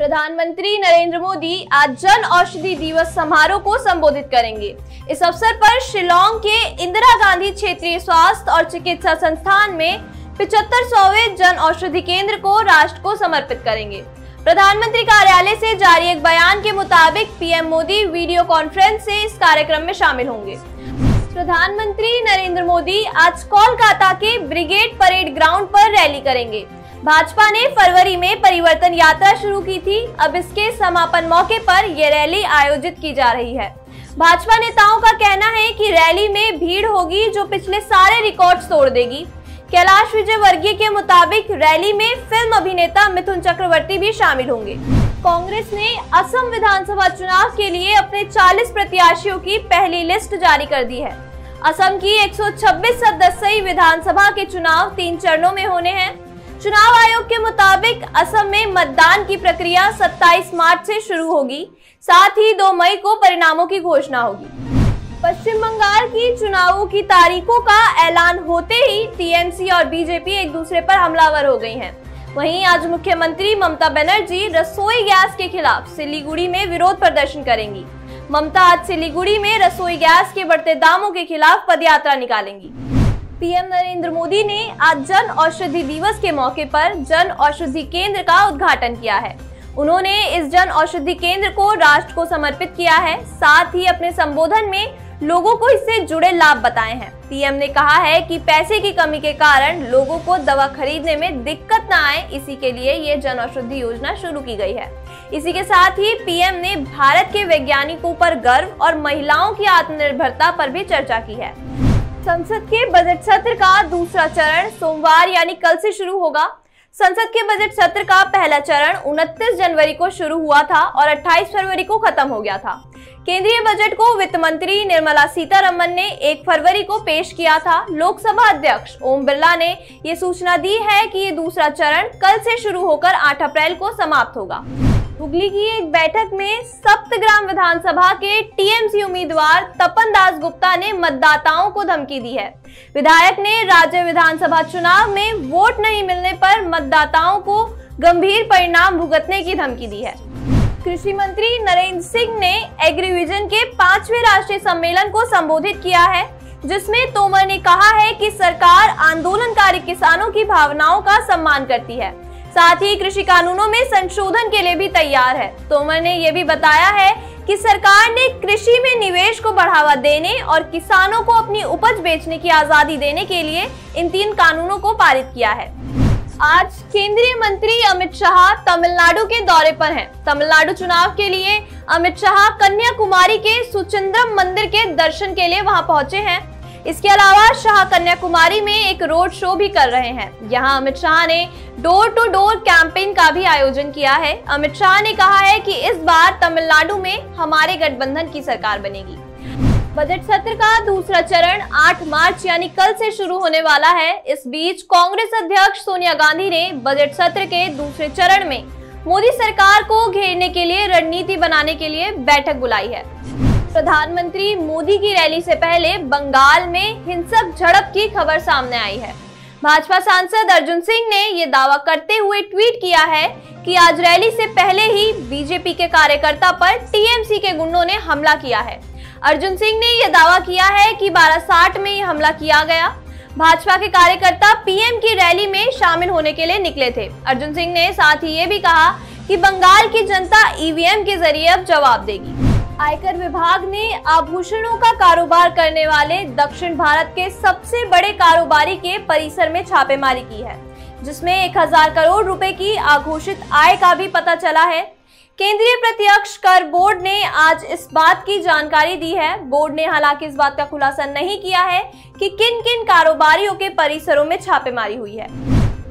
प्रधानमंत्री नरेंद्र मोदी आज जन औषधि दिवस समारोह को संबोधित करेंगे। इस अवसर पर शिलोंग के इंदिरा गांधी क्षेत्रीय स्वास्थ्य और चिकित्सा संस्थान में पिछहत्तर सौवे जन औषधि केंद्र को राष्ट्र को समर्पित करेंगे। प्रधानमंत्री कार्यालय से जारी एक बयान के मुताबिक पीएम मोदी वीडियो कॉन्फ्रेंस से इस कार्यक्रम में शामिल होंगे। प्रधानमंत्री नरेंद्र मोदी आज कोलकाता के ब्रिगेड परेड ग्राउंड पर रैली करेंगे। भाजपा ने फरवरी में परिवर्तन यात्रा शुरू की थी। अब इसके समापन मौके पर यह रैली आयोजित की जा रही है। भाजपा नेताओं का कहना है कि रैली में भीड़ होगी जो पिछले सारे रिकॉर्ड तोड़ देगी। कैलाश विजय वर्गीय के मुताबिक रैली में फ़िल्म अभिनेता मिथुन चक्रवर्ती भी शामिल होंगे। कांग्रेस ने असम विधानसभा चुनाव के लिए अपने 40 प्रत्याशियों की पहली लिस्ट जारी कर दी है। असम की 126 सदस्यीय विधानसभा के चुनाव तीन चरणों में होने हैं। चुनाव आयोग के मुताबिक असम में मतदान की प्रक्रिया 27 मार्च से शुरू होगी। साथ ही 2 मई को परिणामों की घोषणा होगी। पश्चिम बंगाल की चुनावों की तारीखों का ऐलान होते ही टीएमसी और बीजेपी एक दूसरे पर हमलावर हो गई हैं। वहीं आज मुख्यमंत्री ममता बनर्जी रसोई गैस के खिलाफ सिलीगुड़ी में विरोध प्रदर्शन करेंगी। ममता आज सिलीगुड़ी में रसोई गैस के बढ़ते दामों के खिलाफ पदयात्रा निकालेंगी। पीएम नरेंद्र मोदी ने आज जन औषधि दिवस के मौके पर जन औषधि केंद्र का उद्घाटन किया है। उन्होंने इस जन औषधि केंद्र को राष्ट्र को समर्पित किया है, साथ ही अपने संबोधन में लोगों को इससे जुड़े लाभ बताए हैं। पीएम ने कहा है कि पैसे की कमी के कारण लोगों को दवा खरीदने में दिक्कत न आए, इसी के लिए ये जन औषधि योजना शुरू की गई है। इसी के साथ ही पीएम ने भारत के वैज्ञानिकों पर गर्व और महिलाओं की आत्मनिर्भरता पर भी चर्चा की है। संसद के बजट सत्र का दूसरा चरण सोमवार यानी कल से शुरू होगा। संसद के बजट सत्र का पहला चरण 29 जनवरी को शुरू हुआ था और 28 फरवरी को खत्म हो गया था। केंद्रीय बजट को वित्त मंत्री निर्मला सीतारमन ने 1 फरवरी को पेश किया था। लोकसभा अध्यक्ष ओम बिरला ने ये सूचना दी है कि ये दूसरा चरण कल से शुरू होकर 8 अप्रैल को समाप्त होगा। हुगली की एक बैठक में सप्तग्राम विधानसभा के टीएमसी उम्मीदवार तपन दास गुप्ता ने मतदाताओं को धमकी दी है। विधायक ने राज्य विधानसभा चुनाव में वोट नहीं मिलने पर मतदाताओं को गंभीर परिणाम भुगतने की धमकी दी है। कृषि मंत्री नरेंद्र सिंह ने एग्रीविजन के पाँचवें राष्ट्रीय सम्मेलन को संबोधित किया है, जिसमें तोमर ने कहा है कि सरकार आंदोलनकारी किसानों की भावनाओं का सम्मान करती है। साथ ही कृषि कानूनों में संशोधन के लिए भी तैयार है। तोमर ने यह भी बताया है कि सरकार ने कृषि में निवेश को बढ़ावा देने और किसानों को अपनी उपज बेचने की आज़ादी देने के लिए इन तीन कानूनों को पारित किया है। आज केंद्रीय मंत्री अमित शाह तमिलनाडु के दौरे पर हैं। तमिलनाडु चुनाव के लिए अमित शाह कन्याकुमारी के सुचंद्रम मंदिर के दर्शन के लिए वहाँ पहुँचे हैं। इसके अलावा शाह कन्याकुमारी में एक रोड शो भी कर रहे हैं। यहाँ अमित शाह ने डोर टू डोर कैंपेन का भी आयोजन किया है। अमित शाह ने कहा है कि इस बार तमिलनाडु में हमारे गठबंधन की सरकार बनेगी। बजट सत्र का दूसरा चरण 8 मार्च यानी कल से शुरू होने वाला है। इस बीच कांग्रेस अध्यक्ष सोनिया गांधी ने बजट सत्र के दूसरे चरण में मोदी सरकार को घेरने के लिए रणनीति बनाने के लिए बैठक बुलाई है। प्रधानमंत्री मोदी की रैली से पहले बंगाल में हिंसक झड़प की खबर सामने आई है। भाजपा सांसद अर्जुन सिंह ने ये दावा करते हुए ट्वीट किया है कि आज रैली से पहले ही बीजेपी के कार्यकर्ता पर टीएमसी के गुंडों ने हमला किया है। अर्जुन सिंह ने यह दावा किया है कि बारासाट में यह हमला किया गया। भाजपा के कार्यकर्ता पीएम की रैली में शामिल होने के लिए निकले थे। अर्जुन सिंह ने साथ ही ये भी कहा कि बंगाल की जनता ईवीएम के ज़रिए अब जवाब देगी। आयकर विभाग ने आभूषणों का कारोबार करने वाले दक्षिण भारत के सबसे बड़े कारोबारी के परिसर में छापेमारी की है, जिसमें एक हज़ार करोड़ रुपए की आघोषित आय का भी पता चला है। केंद्रीय प्रत्यक्ष कर बोर्ड ने आज इस बात की जानकारी दी है। बोर्ड ने हालाँकि इस बात का खुलासा नहीं किया है कि किन किन कारोबारियों के परिसरों में छापेमारी हुई है।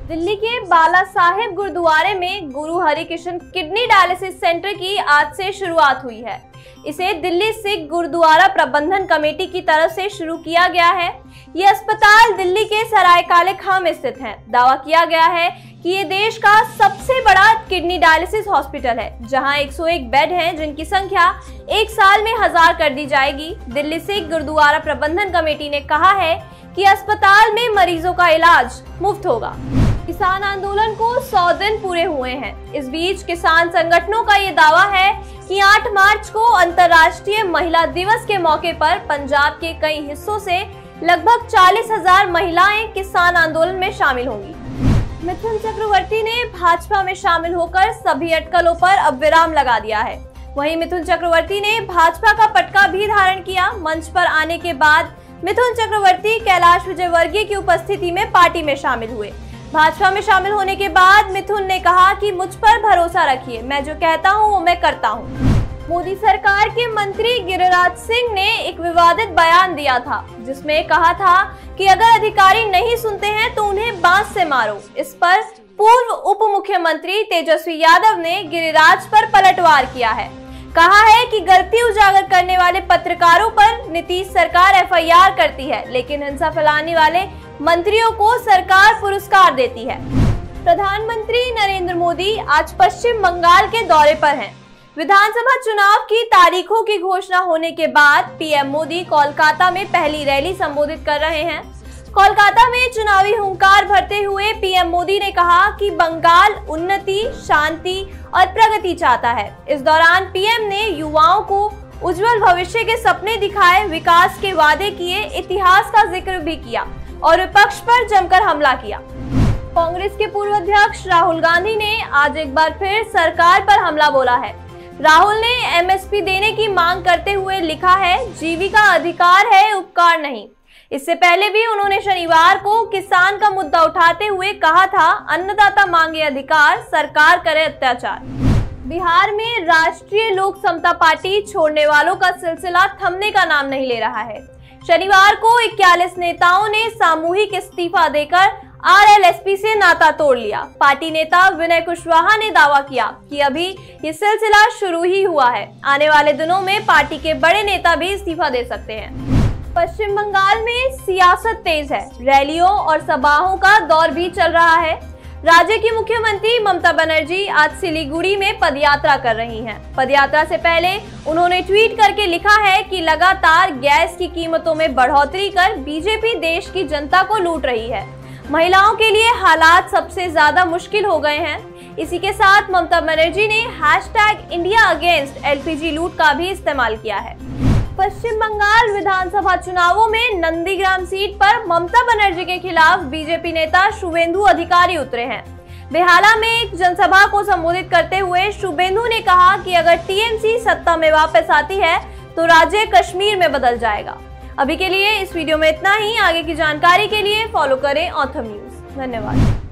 दिल्ली के बाला साहेब गुरुद्वारे में गुरु हरिकृष्ण किडनी डायलिसिस सेंटर की आज से शुरुआत हुई है। इसे दिल्ली सिख गुरुद्वारा प्रबंधन कमेटी की तरफ़ से शुरू किया गया है। ये अस्पताल दिल्ली के सराय काले खां में स्थित है। दावा किया गया है कि ये देश का सबसे बड़ा किडनी डायलिसिस हॉस्पिटल है, जहाँ 101 बेड हैं, जिनकी संख्या एक साल में हज़ार कर दी जाएगी। दिल्ली सिख गुरुद्वारा प्रबंधन कमेटी ने कहा है कि अस्पताल में मरीजों का इलाज मुफ़्त होगा। किसान आंदोलन को 100 दिन पूरे हुए हैं। इस बीच किसान संगठनों का ये दावा है कि 8 मार्च को अंतर्राष्ट्रीय महिला दिवस के मौके पर पंजाब के कई हिस्सों से लगभग चालीस हज़ार महिलाएँ किसान आंदोलन में शामिल होंगी। मिथुन चक्रवर्ती ने भाजपा में शामिल होकर सभी अटकलों पर अब विराम लगा दिया है। वहीं मिथुन चक्रवर्ती ने भाजपा का पटका भी धारण किया। मंच पर आने के बाद मिथुन चक्रवर्ती कैलाश विजयवर्गीय की उपस्थिति में पार्टी में शामिल हुए। भाजपा में शामिल होने के बाद मिथुन ने कहा कि मुझ पर भरोसा रखिए। मैं जो कहता हूँ, वो मैं करता हूँ। मोदी सरकार के मंत्री गिरिराज सिंह ने एक विवादित बयान दिया था, जिसमें कहा था कि अगर अधिकारी नहीं सुनते हैं तो उन्हें बाँस से मारो। इस पर पूर्व उप मुख्यमंत्री तेजस्वी यादव ने गिरिराज पर पलटवार किया है। कहा है कि गलती उजागर करने वाले पत्रकारों पर नीतीश सरकार एफआईआर करती है, लेकिन हिंसा फैलाने वाले मंत्रियों को सरकार पुरस्कार देती है। प्रधानमंत्री नरेंद्र मोदी आज पश्चिम बंगाल के दौरे पर हैं। विधानसभा चुनाव की तारीखों की घोषणा होने के बाद पीएम मोदी कोलकाता में पहली रैली संबोधित कर रहे हैं। कोलकाता में चुनावी हुंकार भरते हुए पीएम मोदी ने कहा कि बंगाल उन्नति, शांति और प्रगति चाहता है। इस दौरान पीएम ने युवाओं को उज्जवल भविष्य के सपने दिखाए, विकास के वादे किए, इतिहास का ज़िक्र भी किया। और विपक्ष पर जमकर हमला किया। कांग्रेस के पूर्व अध्यक्ष राहुल गांधी ने आज एक बार फिर सरकार पर हमला बोला है। राहुल ने एमएसपी देने की मांग करते हुए लिखा है, जीविका अधिकार है, उपकार नहीं। इससे पहले भी उन्होंने शनिवार को किसान का मुद्दा उठाते हुए कहा था, अन्नदाता मांगे अधिकार, सरकार करे अत्याचार। बिहार में राष्ट्रीय लोक समता पार्टी छोड़ने वालों का सिलसिला थमने का नाम नहीं ले रहा है। शनिवार को इक्यालीस नेताओं ने सामूहिक इस्तीफा देकर आरएलएसपी से नाता तोड़ लिया। पार्टी नेता विनय कुशवाहा ने दावा किया कि अभी ये सिलसिला शुरू ही हुआ है। आने वाले दिनों में पार्टी के बड़े नेता भी इस्तीफा दे सकते हैं। पश्चिम बंगाल में सियासत तेज है। रैलियों और सभाओं का दौर भी चल रहा है। राज्य की मुख्यमंत्री ममता बनर्जी आज सिलीगुड़ी में पदयात्रा कर रही हैं। पदयात्रा से पहले उन्होंने ट्वीट करके लिखा है कि लगातार गैस की कीमतों में बढ़ोतरी कर बीजेपी देश की जनता को लूट रही है। महिलाओं के लिए हालात सबसे ज़्यादा मुश्किल हो गए हैं। इसी के साथ ममता बनर्जी ने हैशटैग इंडिया अगेंस्ट एलपीजी लूट का भी इस्तेमाल किया है। पश्चिम बंगाल विधानसभा चुनावों में नंदीग्राम सीट पर ममता बनर्जी के खिलाफ बीजेपी नेता शुभेंदु अधिकारी उतरे हैं। बेहाला में एक जनसभा को संबोधित करते हुए शुभेंदु ने कहा कि अगर टीएमसी सत्ता में वापस आती है तो राज्य कश्मीर में बदल जाएगा। अभी के लिए इस वीडियो में इतना ही। आगे की जानकारी के लिए फॉलो करें ऑथम न्यूज़ धन्यवाद।